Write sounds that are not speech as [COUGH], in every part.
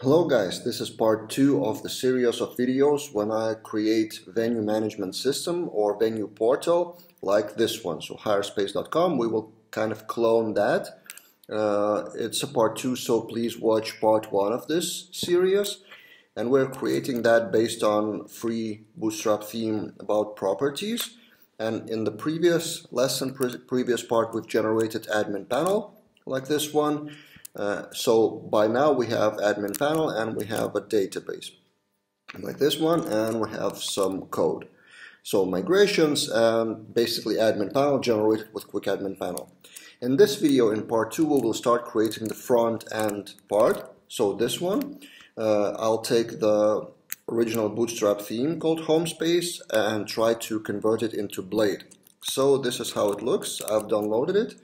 Hello guys, this is part two of the series of videos when I create venue management system or venue portal like this one. So hirespace.com, we will kind of clone that. Uh, it's a part two, so please watch part one of this series. And we're creating that based on free Bootstrap theme about properties. And in the previous lesson, pre previous part, we've generated admin panel like this one. Uh, so by now we have admin panel and we have a database like this one and we have some code. So migrations and basically admin panel generated with quick admin panel. In this video in part 2 we will start creating the front end part. So this one uh, I'll take the original bootstrap theme called homespace and try to convert it into blade. So this is how it looks. I've downloaded it.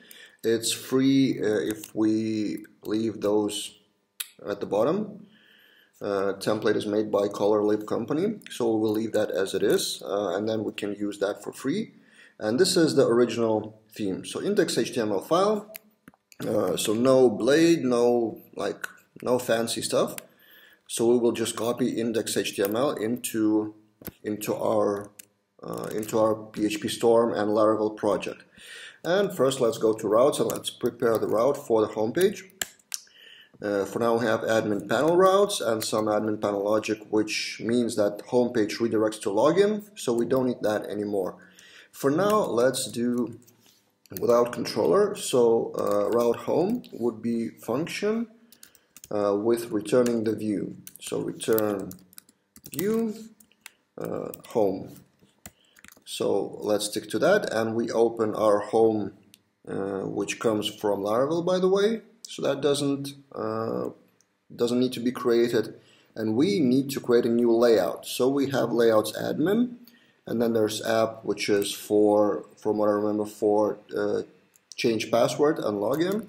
It's free uh, if we leave those at the bottom. Uh, template is made by ColorLib company, so we'll leave that as it is, uh, and then we can use that for free. And this is the original theme. So index.html file. Uh, so no blade, no like no fancy stuff. So we will just copy index.html into into our uh, into our PHP Storm and Laravel project. And first let's go to routes and let's prepare the route for the homepage. Uh, for now we have admin panel routes and some admin panel logic which means that homepage redirects to login so we don't need that anymore. For now let's do without controller so uh, route home would be function uh, with returning the view. So return view uh, home so let's stick to that and we open our home uh, which comes from Laravel by the way. So that doesn't, uh, doesn't need to be created and we need to create a new layout. So we have layouts admin and then there's app which is for, from what I remember, for uh, change password and login.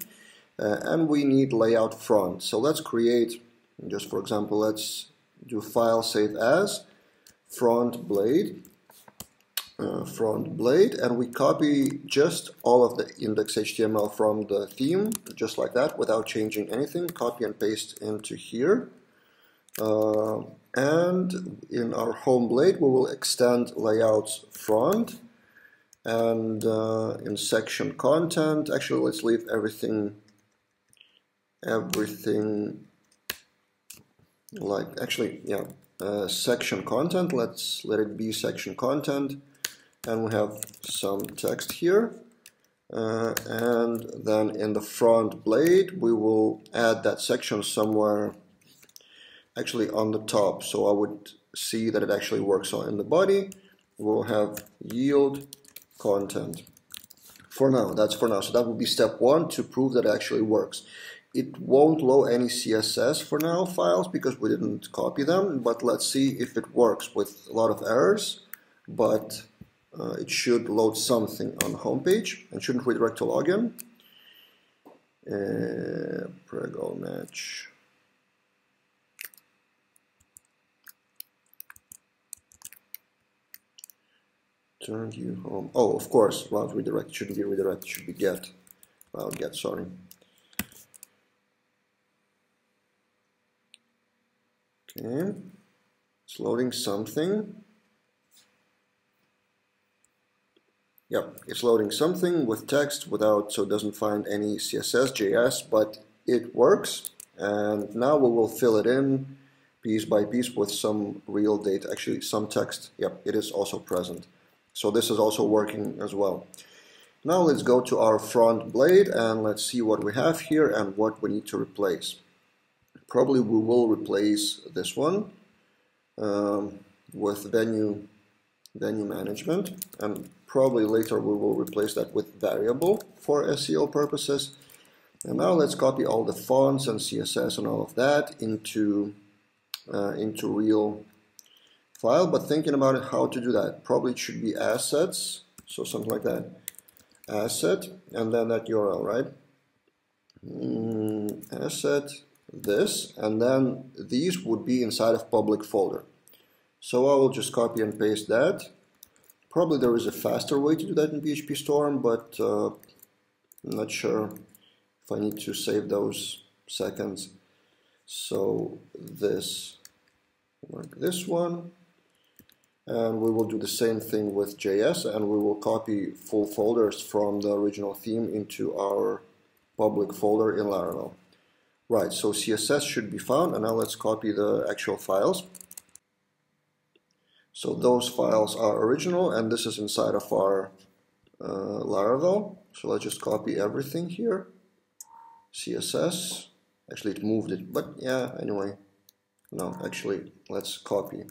Uh, and we need layout front. So let's create, just for example, let's do file save as front blade uh, front blade and we copy just all of the index.html from the theme just like that without changing anything. Copy and paste into here. Uh, and in our home blade we will extend layouts front and uh, in section content. Actually let's leave everything everything like actually yeah uh, section content. Let's let it be section content and we have some text here. Uh, and then in the front blade we will add that section somewhere actually on the top. So I would see that it actually works on in the body. We'll have yield content. For now that's for now. So that would be step one to prove that it actually works. It won't load any CSS for now files because we didn't copy them but let's see if it works with a lot of errors. But uh, it should load something on the home page and shouldn't redirect to login. Uh, preg match. Turn you home. Oh, of course, route redirect shouldn't be redirect, should be get. Route get, sorry. Okay, it's loading something. Yep, it's loading something with text without, so it doesn't find any CSS, JS, but it works. And now we will fill it in piece by piece with some real data, actually some text. Yep, it is also present. So this is also working as well. Now let's go to our front blade and let's see what we have here and what we need to replace. Probably we will replace this one um, with venue venue management and probably later we will replace that with variable for SEO purposes. And now let's copy all the fonts and CSS and all of that into uh, into real file. But thinking about it how to do that? Probably it should be assets so something like that. Asset and then that URL right? Mm, asset this and then these would be inside of public folder so I will just copy and paste that. Probably there is a faster way to do that in PHP Storm, but uh, I'm not sure if I need to save those seconds. So this, like this one, and we will do the same thing with JS and we will copy full folders from the original theme into our public folder in Laravel. Right, so CSS should be found and now let's copy the actual files. So those files are original and this is inside of our uh, Laravel. So let's just copy everything here. CSS, actually it moved it, but yeah, anyway. No, actually, let's copy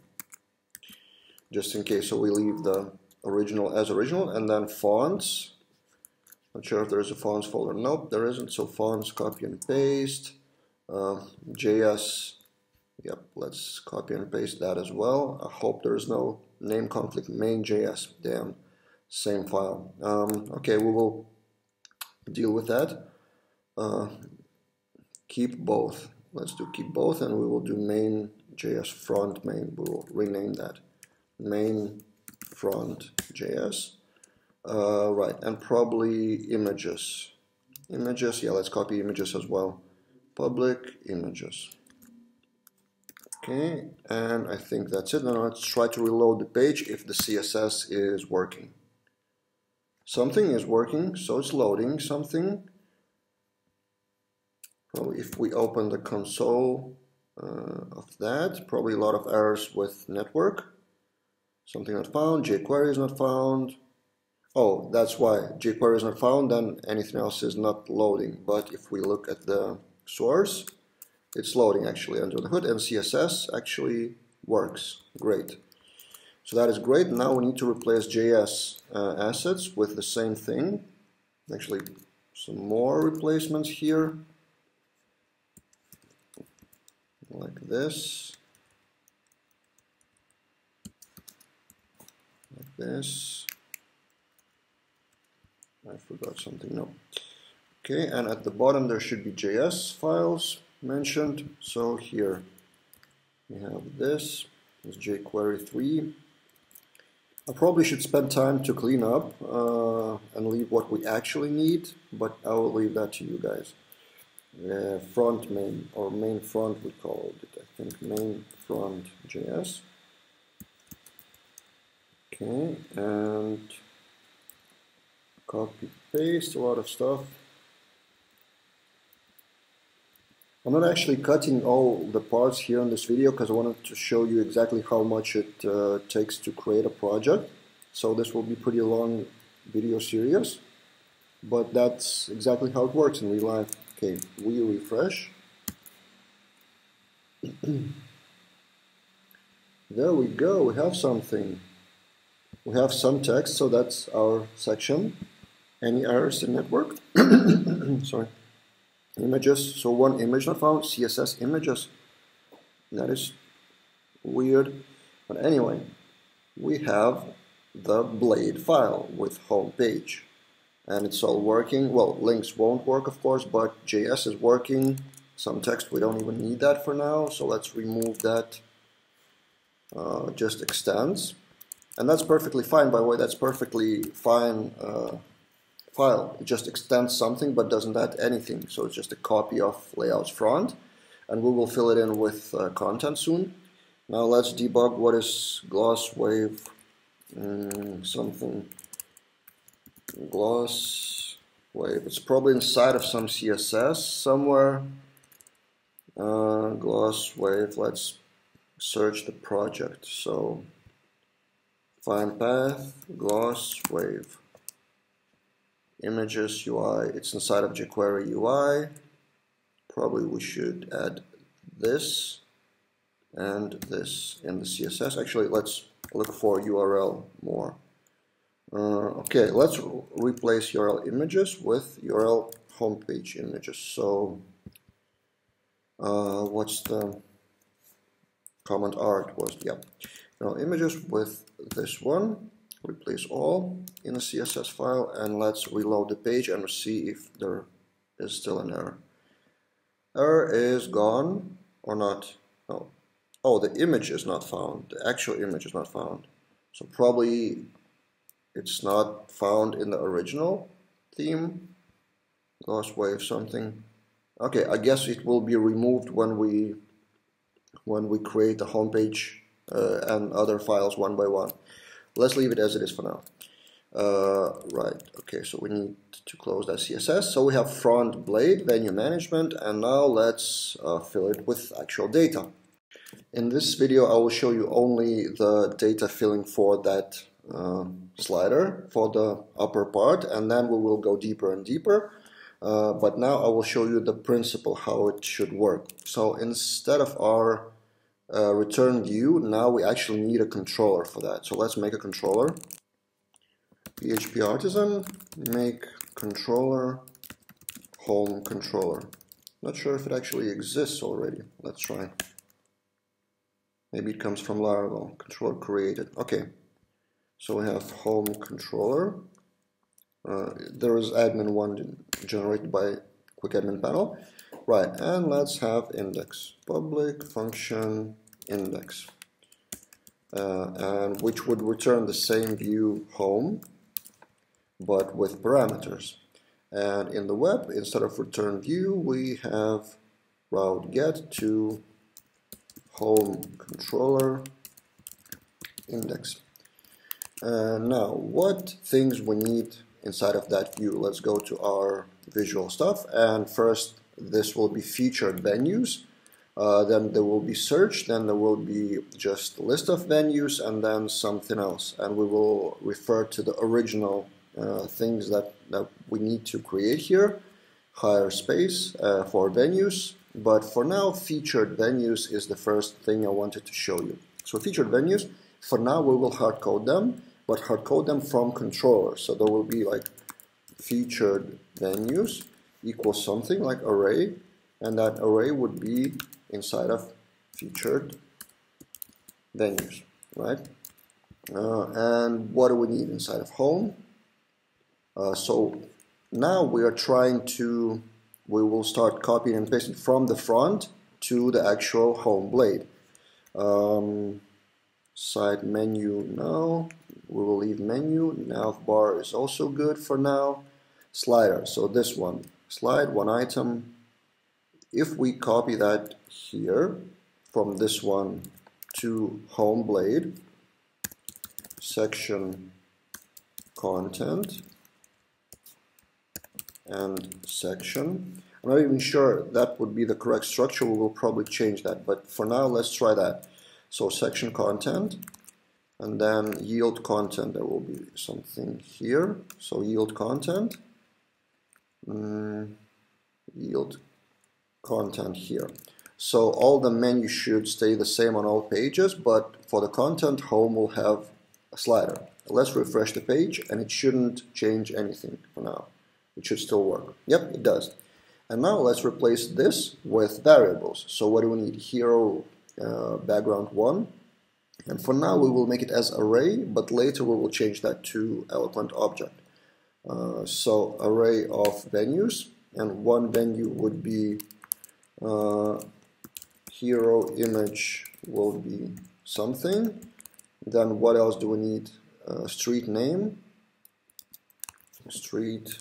just in case. So we leave the original as original and then fonts. Not sure if there's a fonts folder. Nope, there isn't. So fonts, copy and paste. Uh, JS, yep, let's copy and paste that as well. I hope there's no name conflict. Main.js, damn, same file. Um, okay, we will deal with that. Uh, keep both. Let's do keep both and we will do main.js front main. We will rename that main front.js. Uh, right, and probably images. Images, yeah, let's copy images as well. Public images. Okay, and I think that's it. Now let's try to reload the page if the CSS is working. Something is working, so it's loading something. Probably if we open the console uh, of that, probably a lot of errors with network. Something not found, jQuery is not found. Oh, that's why jQuery is not found, then anything else is not loading. But if we look at the source, it's loading actually under the hood and CSS actually works. Great. So that is great. Now we need to replace JS uh, assets with the same thing. Actually, some more replacements here. Like this. Like this. I forgot something, no. Okay, and at the bottom there should be JS files mentioned. So here we have this, this jQuery 3. I probably should spend time to clean up uh, and leave what we actually need, but I will leave that to you guys. Uh, front main, or main front we called it, I think main front JS. Okay, and copy paste a lot of stuff. I'm not actually cutting all the parts here in this video because I wanted to show you exactly how much it uh, takes to create a project. So this will be pretty long video series, but that's exactly how it works in real life. Okay, we refresh. [CLEARS THROAT] there we go, we have something we have some text, so that's our section. Any errors in network? [COUGHS] Sorry. Images, so one image not found, CSS images. That is weird. But anyway, we have the blade file with home page. And it's all working. Well, links won't work, of course, but JS is working. Some text, we don't even need that for now. So let's remove that. Uh, just extends. And that's perfectly fine, by the way, that's perfectly fine uh, file. It just extends something but doesn't add anything. So it's just a copy of layouts front and we will fill it in with uh, content soon. Now let's debug what is gloss wave mm, something gloss wave. It's probably inside of some CSS somewhere. Uh, gloss wave. Let's search the project. So Find path, gloss, wave. Images UI, it's inside of jQuery UI. Probably we should add this and this in the CSS. Actually, let's look for URL more. Uh, okay, let's replace URL images with URL homepage images. So, uh, what's the comment art was? Yeah. Now images with this one, replace all in a CSS file and let's reload the page and see if there is still an error. Error is gone or not. No. Oh, the image is not found. The actual image is not found. So probably it's not found in the original theme. Gloss wave something. Okay, I guess it will be removed when we when we create the homepage uh, and other files one by one. Let's leave it as it is for now. Uh, right, okay, so we need to close that CSS. So we have front blade, venue management, and now let's uh, fill it with actual data. In this video, I will show you only the data filling for that uh, slider for the upper part, and then we will go deeper and deeper. Uh, but now I will show you the principle, how it should work. So instead of our uh, return view, now we actually need a controller for that. So let's make a controller. PHP artisan, make controller, home controller. Not sure if it actually exists already. Let's try. Maybe it comes from Laravel. Controller created. Okay. So we have home controller. Uh, there is admin one generated by quick admin panel. Right, and let's have index. Public function index. Uh, and which would return the same view home but with parameters. And in the web, instead of return view, we have route get to home controller index. Now, what things we need inside of that view? Let's go to our visual stuff. And first, this will be featured venues. Uh, then there will be search, then there will be just a list of venues, and then something else. And we will refer to the original uh, things that, that we need to create here. Hire Space uh, for venues, but for now, featured venues is the first thing I wanted to show you. So featured venues, for now we will hard code them, but hard code them from controller. So there will be like featured venues equals something like array, and that array would be inside of featured venues, right? Uh, and what do we need inside of home? Uh, so now we are trying to, we will start copying and pasting from the front to the actual home blade. Um, side menu now, we will leave menu, nav bar is also good for now. Slider, so this one, slide one item. If we copy that here from this one to home blade, section content, and section. I'm not even sure that would be the correct structure. We will probably change that, but for now, let's try that. So section content, and then yield content. There will be something here. So yield content, mm, yield content here. So all the menu should stay the same on all pages, but for the content, home will have a slider. Let's refresh the page, and it shouldn't change anything for now. It should still work. Yep, it does. And now let's replace this with variables. So what do we need? Hero uh, background 1. And for now we will make it as array, but later we will change that to eloquent object. Uh, so array of venues, and one venue would be uh, hero image will be something. Then what else do we need? Uh, street name, street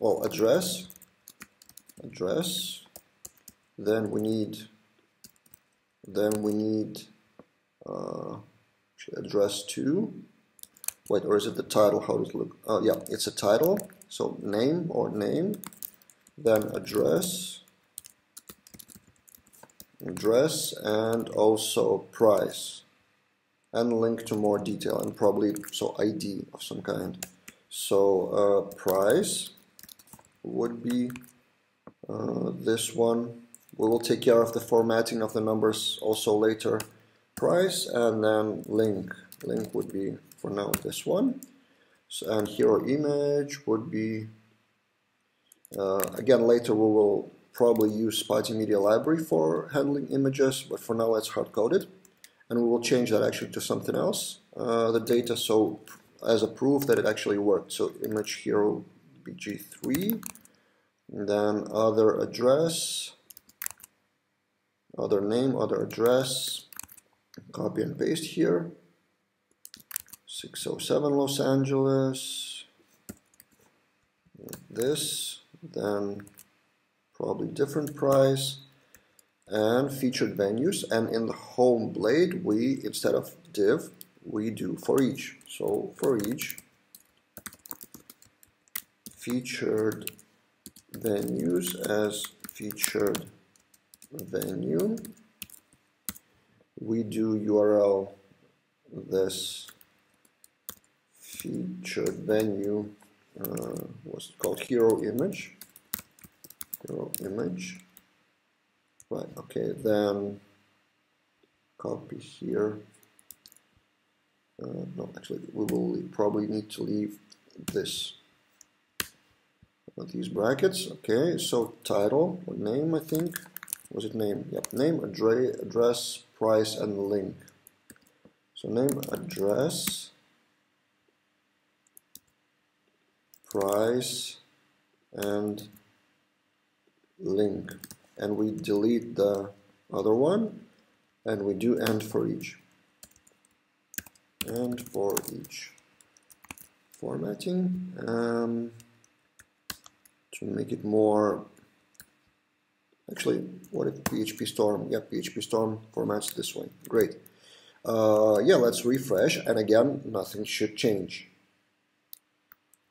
well address. Address. Then we need then we need uh, address to wait or is it the title? How does it look? Oh yeah it's a title. So name or name. Then address address and also price and link to more detail and probably so ID of some kind so uh, price would be uh, this one. We will take care of the formatting of the numbers also later. Price and then link. Link would be for now this one. So, and hero image would be, uh, again later we will probably use Spatie Media Library for handling images, but for now let's hard code it. And we will change that actually to something else, uh, the data, so as a proof that it actually worked. So image hero bg3 then other address other name other address copy and paste here 607 Los Angeles this then probably different price and featured venues. And in the home blade we instead of div we do for each. So for each featured venues as featured venue we do URL this featured venue uh, it called? Hero image image. Right okay then copy here. Uh, no actually we will probably need to leave this. These brackets okay so title name I think. Was it name? Yep name address price and link. So name address price and link. And we delete the other one and we do end for each. And for each formatting um, to make it more actually what if PHP Storm yeah PHP Storm formats this way. Great. Uh, yeah let's refresh and again nothing should change.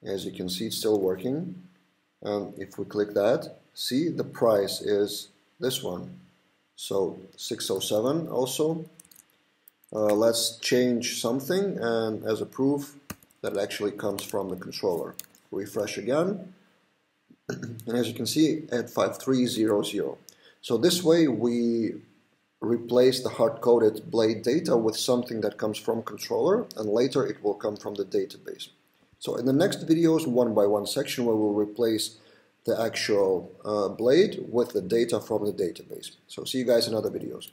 As you can see it's still working and if we click that see the price is this one. So 607 also. Uh, let's change something and as a proof that actually comes from the controller. Refresh again. [CLEARS THROAT] And as you can see at 5300 so this way we replace the hard-coded blade data with something that comes from controller and later it will come from the database so in the next videos, one by one section, where we will replace the actual uh, blade with the data from the database. So see you guys in other videos.